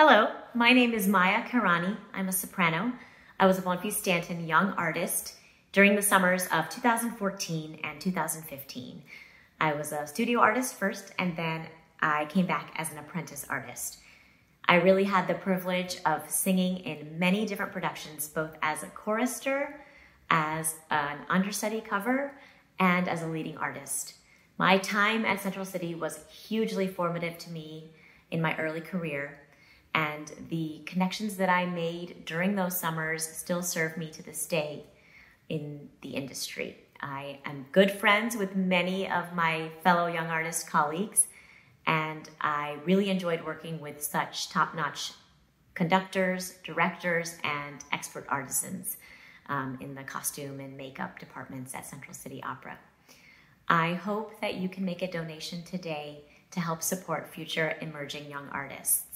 Hello, my name is Maya Karani. I'm a soprano. I was a Bonfils Stanton Young Artist during the summers of 2014 and 2015. I was a studio artist first, and then I came back as an apprentice artist. I really had the privilege of singing in many different productions, both as a chorister, as an understudy cover, and as a leading artist. My time at Central City was hugely formative to me in my early career and the connections that I made during those summers still serve me to this day in the industry. I am good friends with many of my fellow young artist colleagues, and I really enjoyed working with such top notch conductors, directors, and expert artisans um, in the costume and makeup departments at Central City Opera. I hope that you can make a donation today to help support future emerging young artists.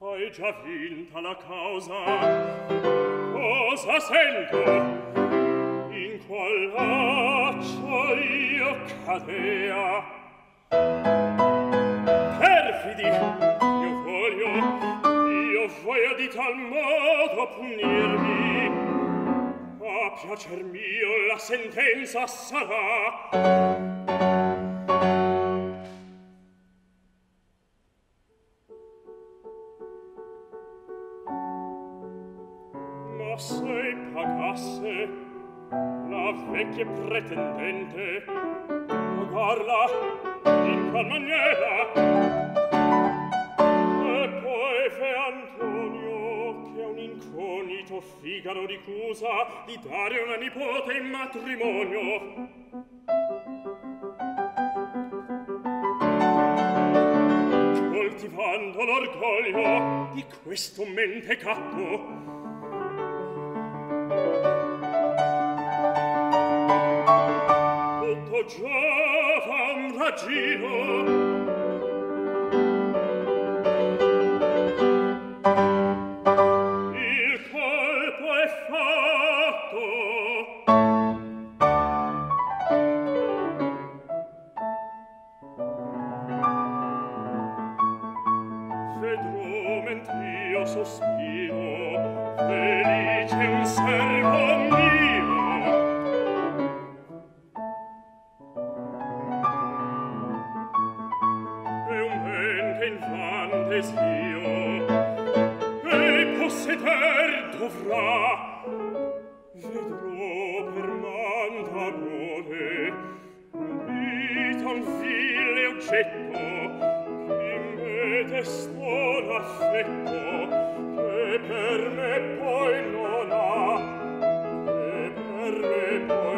Hai già vinta la causa, cosa sento? In qual laccio io cadea, di io voglio io voglio di tal modo punirmi. A piacer mio la sentenza sarà. Ma se pagasse la vecchia pretendente pagarla in qual maniera? marito Figaro ricusa di dare una nipote in matrimonio. coltivando l'orgoglio di questo mentecatto. Tutto giovan ragino, detesto l'affetto per me poi non ha che per me poi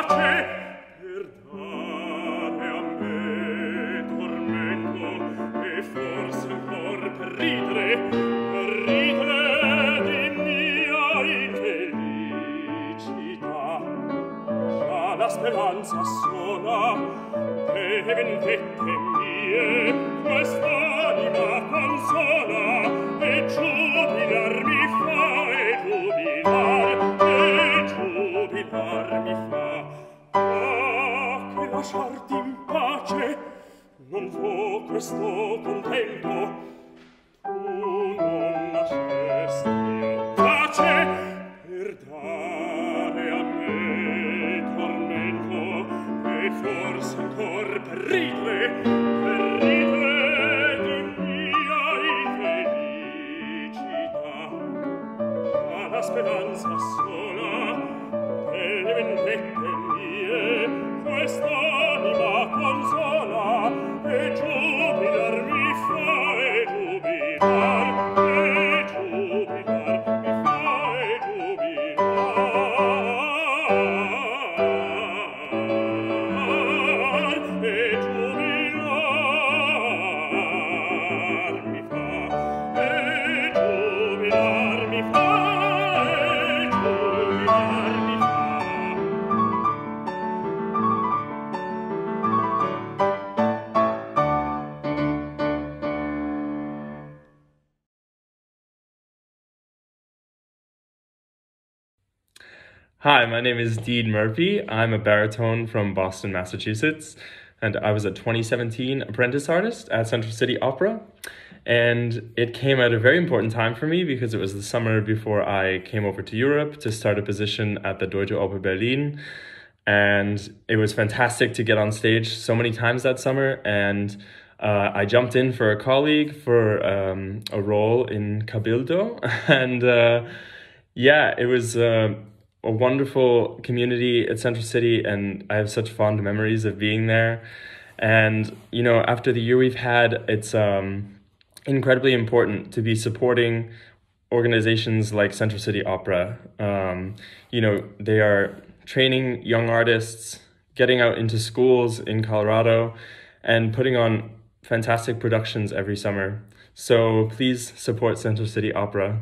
sassona Pegen vette mie Quest'anima consola E giubilar mi fa E giubilar E giubilar mi fa. Ah, che lasciarti in pace Non vo questo forse ancor perite perite di mia infelicità. Ma la speranza sola delle vendette mie questa Hi, my name is Dean Murphy. I'm a baritone from Boston, Massachusetts, and I was a 2017 apprentice artist at Central City Opera. And it came at a very important time for me because it was the summer before I came over to Europe to start a position at the Deutsche Oper Berlin. And it was fantastic to get on stage so many times that summer. And uh, I jumped in for a colleague for um, a role in Cabildo. And uh, yeah, it was uh, a wonderful community at Central City. And I have such fond memories of being there. And, you know, after the year we've had, it's um, incredibly important to be supporting organizations like Central City Opera. Um, you know, they are training young artists, getting out into schools in Colorado, and putting on fantastic productions every summer. So please support Central City Opera.